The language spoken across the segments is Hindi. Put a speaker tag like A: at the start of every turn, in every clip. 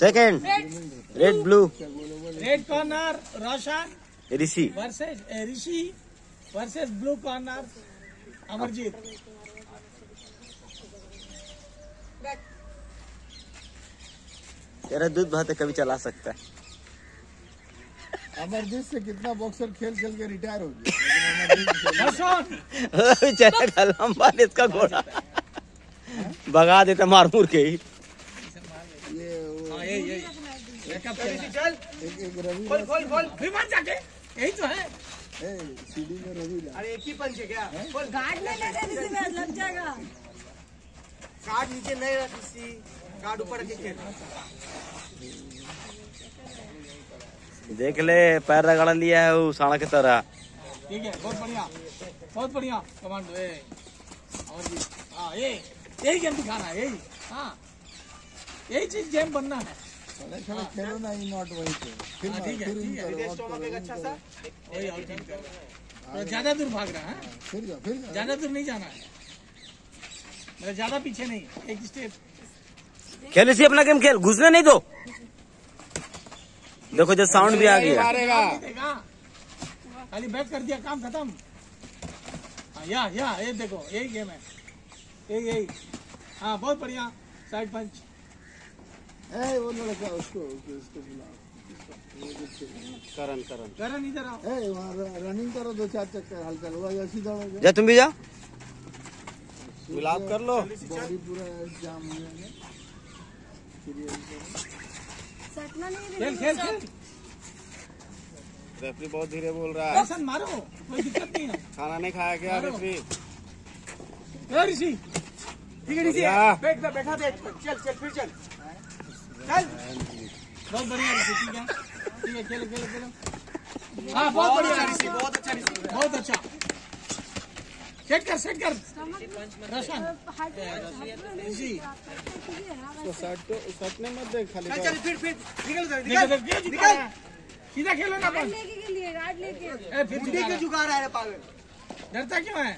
A: Second red blue
B: red corner Roshan
A: Rishi
B: versus Rishi versus blue corner Amarjeet
A: तेरा दूध बहुत कभी चला सकता है।
C: अमरजीत से कितना बॉक्सर खेल खेल के रिटायर हो गया।
B: रोशन
A: चलेगा लंबा इसका घोड़ा। भगा देता मार मुर के ही।
B: हाँ यही तो है।
C: ए में रवि
B: अरे एक ही पंच क्या?
D: गार्ड ले लेते में लग जाएगा।
B: कार्ड नीचे नहीं रख किसी कार्ड ऊपर रख के खेल।
A: देख ले पैर रगड़ लिया है वो साड़ा की तरह।
B: ठीक है बहुत बढ़िया बहुत बढ़िया कमांडो ए। और जी हाँ ये यही गेम दिखाना है यही हाँ। यही चीज़ गेम बनना है।
C: चले चले खेलो ना इन नॉट वहीं पे फिर
B: हाँ, ठीक है, ठीक है।
C: इन करो।
B: वही आउटिंग कर रहा है तो ज़्यादा दूर भाग रहा है
C: फिर जा फिर जा।
B: ज़्यादा दूर नहीं जाना है। मेरा ज़्यादा पीछे नहीं एक स्टेप।
A: खेल इसी अपना गेम खेल। घुसने नहीं दो। देखो जो साउंड भी आ गया।
B: खाली बैक कर दिया काम खत्म। हाँ, या या ये देखो यही गेम है। यही यही। हाँ बहुत बढ़िया साइड पंच
C: ए वो लड़का उसको उसको बुलाओ।
A: करण करण।
B: करण इधर आओ।
C: ए वहाँ रनिंग करो दो चार चक्कर हल्का वो ऐसी दौड़ोगे
A: जा तुम भी जा। मिलाप कर लो।
C: बॉडी पूरा जाम हो जाएगा फिर ये करो।
D: सटना नहीं
B: खेल खेल खेल
A: रेफरी बहुत धीरे बोल रहा है।
B: ऐसा मारो कोई दिक्कत नहीं है।
A: खाना नहीं खाया क्या
B: रेफरी? ऋषि। ठीक है ऋषि बैठ जा बैठा दे। चल चल फिर चल। चल। बहुत बढ़िया ऋषि ठीक है। ठीक है खेलो खेलो खेलो। हाँ बहुत बढ़िया। ऋषि बहुत अच्छा ऋषि। बहुत अच्छा। सेट कर सेट कर। रोशन। ऋषि
C: सटने मत दे खाली
B: चल चल फिर फिर। निकल उधर निकल। निकल। सीधा खेलो ना बस
D: लेके के लिए गार्ड लेके।
B: ए फिर मुंडी के झुका रहा है पागल? डरता क्यों है?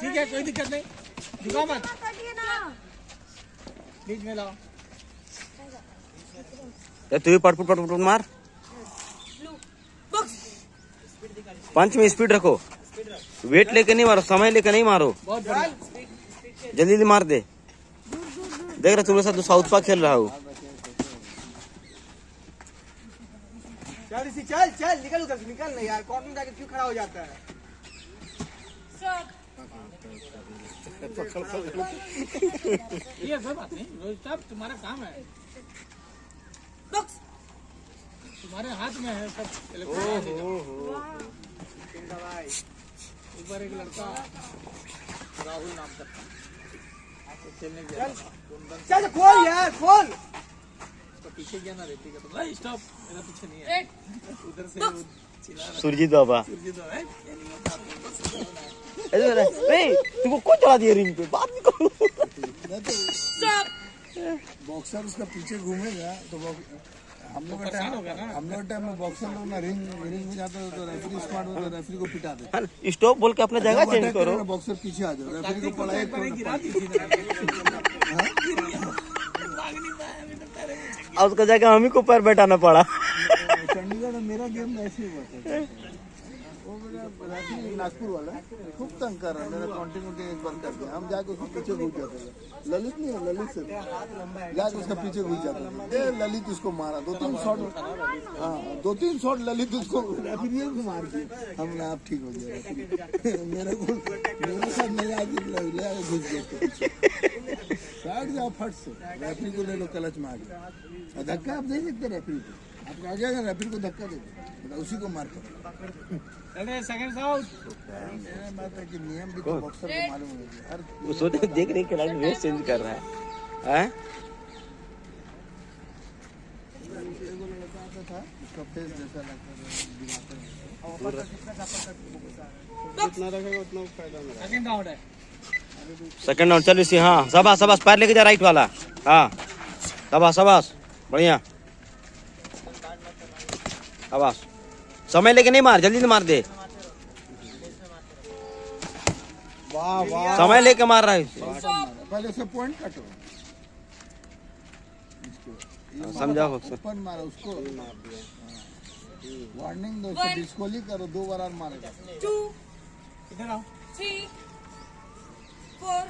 B: ठीक है कोई दिक्कत नहीं। झुका मत। बीच में लाओ।
A: ए, तू भी पटपुट पटपुट मार। पंच में स्पीड रखो। वेट लेके नहीं मारो समय लेके नहीं मारो। जल्दी जल्दी मार दे। देख रहे तुम्हारे साथ तो साउथ पाक खेल रहा हूँ।
B: चल चल चल निकल उधर से निकल नहीं यार कॉर्नर जाके क्यों खड़ा हो जाता है? ये सब बात नहीं रोज साहब तुम्हारा काम है। तुम्हारे हाथ में है सब ऊपर एक लड़का। राहुल नाम का। खेलने गया चल। खोल यार खोल। उसका पीछे गया ना रेती का तो। नहीं स्टॉप मेरा पीछे नहीं है। उधर से चिल्ला रहा
A: सुरजीत बाबा।
B: है? तो है
A: तुमको कौन चला दिया रिंग पे? बात नहीं करो।
C: बॉक्सर उसका पीछे घूमेगा तो हम लोग का
B: परेशान
C: टाइम
B: होगा ना।
C: हम लोग टाइम में बॉक्सर लोग ना रिंग रिंग में जाते तो रेफरी स्मार्ट होता तो रेफरी को पिटा देते
A: स्टॉप बोल के अपना जगह चेंज करो।
C: बॉक्सर पीछे आ जाओ रेफरी को
B: थी।
A: और उसका जगह हम ही को पैर बैठाना पड़ा।
C: चंडीगढ़ मेरा गेम ऐसे ही हुआ नागपुर वाला खूब तंग कर रहा है। मेरा एक बार हम जाके उसके पीछे घुस जाते ललित नहीं है, ललित से। जाके उसका पीछे घुस जाते ललित उसको मारा। दो तीन शॉट हाँ दो तीन शॉट ललित उसको मार दिए हमने आप ठीक हो गया। मेरे को, मेरे साथ नहीं आके ले आके घुस जाओ फट से। रेफरी को ले लो क्लच मार धक्का आप दे सकते रेफरी को। आप आ जाएगा रेफरी को धक्का दे दो। उसी को मार कर
B: अरे सेकंड
C: नियम भी तो बॉक्सर को मालूम हर
A: वो सोचे देख रही खिलाड़ी वेस्ट चेंज कर रहा है। हैं?
C: एगो लड़का आता था उसका फेस जैसा लगता था जितना रखेगा उतना फ़ायदा मेरा
B: सेकंड राउंड है।
A: सेकंड राउंड चल इसी हाँ। शाबाश शाबाश पैर लेके जा राइट वाला। हाँ। शाबाश शाबाश बढ़िया। शाबाश। समय लेके नहीं मार जल्दी से मार दे।
B: वाह वाह
A: समय लेके मार रहा है
C: पहले से पॉइंट काटो। ओपन मारो उसको। वार्निंग दो उसको डिस्कोली करो दो बार और मारेगा।
D: टू
B: इधर आओ।
D: थ्री फोर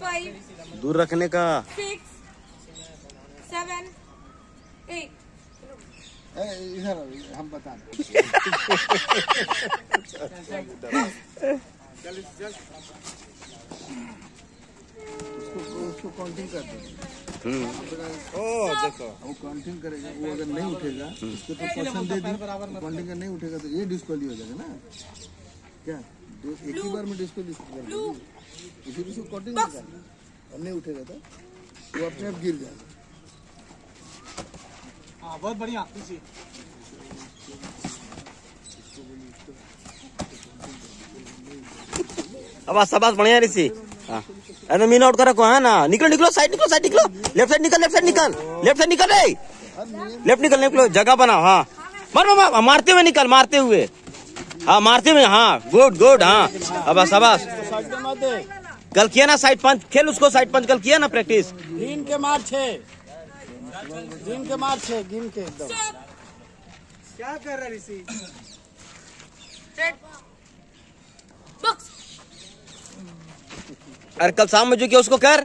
D: फाइव
A: दूर रखने का।
D: सिक्स सेवन एट
C: इधर हम बता काउंटिंग कर करेगा नहीं उठेगा तो तो ये डिस्कोली हो जाएगा ना क्या एक ही। बार में डिस्कोली कर इसी काउंटिंग नहीं उठेगा तो वो अपने आप गिर जाएगा
B: हाँ बहुत बढ़िया। पीछे
A: अब शाबाश बढ़िया ऋषि। हाँ। अरे मीन आउट कर रखो है ना? निकलो निकलो साइड निकलो साइड निकलो। लेफ़्ट साइड निकल लेफ़्ट साइड निकल। लेफ़्ट साइड निकल रे लेफ़्ट निकल निकलो। जगह बनाओ हाँ। मार मार मार, मारते हुए निकल मारते हुए। हाँ मारते हुए हाँ। गुड गुड हाँ। अब शाबाश कल किया ना साइड पंच खेल उसको साइड पंच कल किया ना प्रैक्टिस
B: गिन के मार छे। गिन के मार छे गिन के एकदम। क्या कर रहा ऋषि?
A: अरे कल शाम में जो किया उसको कर।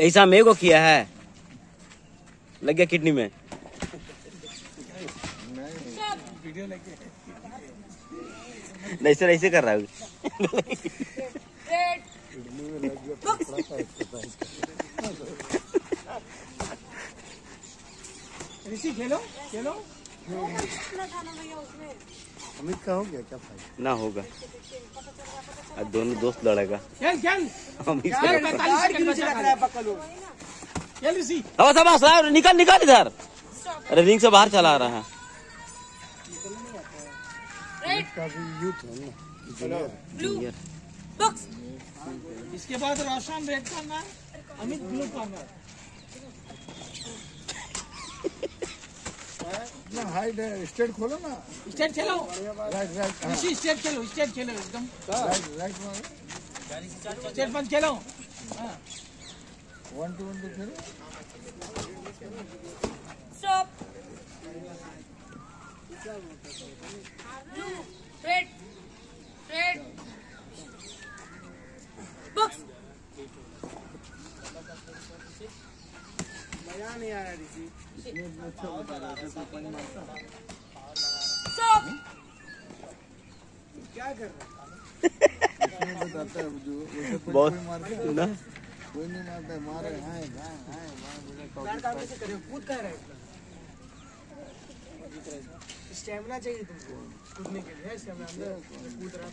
A: ऐसा मेरे को किया है। लग गया किडनी में। नहीं सर ऐसे कर रहा है।
B: ऋषि खेलो खेलो
C: अमित का हो। गया क्या फ़ायदा
A: ना होगा आज दोनों दोस्त लड़ेगा
B: ऋषि।
A: अब शाबाश लाओ, निकल निकल इधर। अरे रिंग से बाहर चला रहा है।
D: रेड
C: काफ़ी यूथ है ना।
D: ब्लू बॉक्स
B: इसके बाद रोशन रेड करना है, अमित ब्लू करना
C: ना हाइट स्टेट खोलो ना।
B: स्टेट खेलो।
C: राइट राइट
B: ऋषि स्टेट खेलो स्टेट खेलो एकदम।
C: राइट राइट मारो
B: स्टेट पंच खेलो। हाँ।
C: वन टू वन टू खेलो।
D: Stop blue red red box stop
C: इसमें बताता है जो वैसे कोई
A: बहुत-
C: कोई मारता है
A: ना?
C: कोई नहीं मारता है मारे हाय हाय हाय हाय बोले
B: कूद कर रहे स्टेमिना चाहिए तुमको कूदने के लिए स्टेमिना अंदर कूद रहा है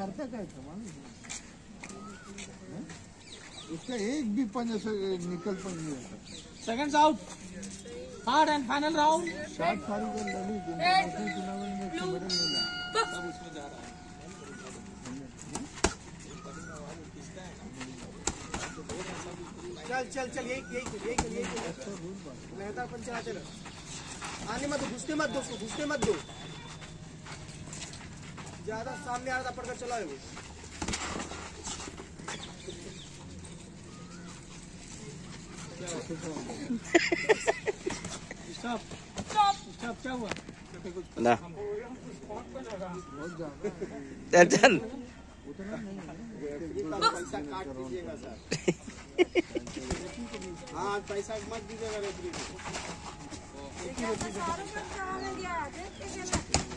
C: मालूम है? उसका एक भी पंच ऐसे निकल पंच नहीं रहता।
B: Seconds out third and final round
C: सात साल का ललित इंटरनेशनल टूर्नामेंट में उसको मेडल मिला।
B: चल चल चल यही यही यही यही खेल लगातार पंच चलाते रहो आने मत दो घुसने मत दो घुसने मत दो। ज़्यादा सामने आ रहा था पड़कर चलाओ वो स्टॉप
D: स्टॉप
B: स्टॉप क्या हुआ?
A: ना। चल चल
B: पैसा काट दीजिएगा सर। हाँ पैसा मत दीजिएगा रेफरी को।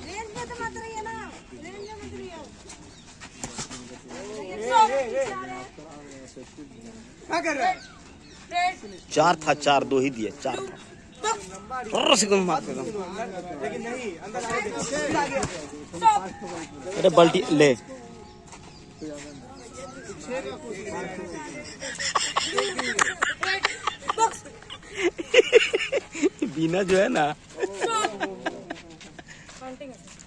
D: रेंज में तो मत रहिए ना रेंज में मत रहिए
B: क्या कर
A: चार था, चार दो ही दिए, चार था।
C: अरे बल्टी, ले। बीना जो है ना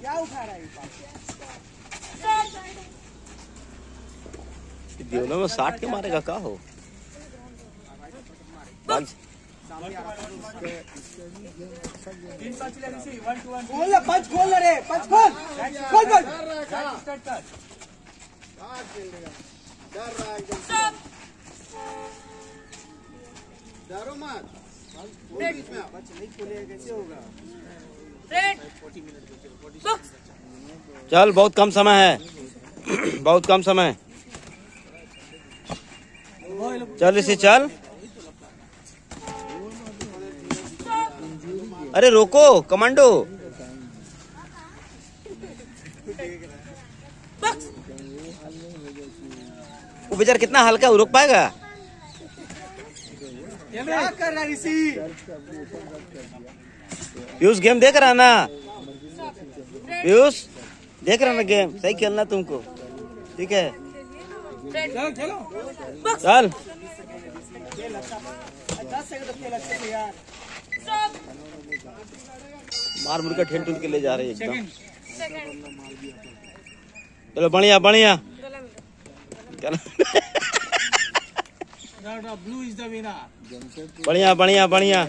D: क्या उठा रहा है ये
C: में साठ के मारेगा का हो
D: खोल ना पंच खोल ना रे पंच खोल खोल
E: डर है मत बीच में
D: कैसे होगा
C: चल बहुत कम समय है। बहुत कम समय। चल इसे चल। अरे रोको कमांडो। वो बेचारा कितना हल्का है वो रोक पाएगा?
D: क्या कर रहा है ऋषि?
C: पीयूष गेम देख रहा ना? पीयूष देख रहा ना गेम सही खेलना तुमको। ठीक है?
D: चलो।
C: मार मुड़ के ठेल ठुल के ले जा रही है एकदम। चलो बढ़िया बढ़िया। बढ़िया बढ़िया बढ़िया।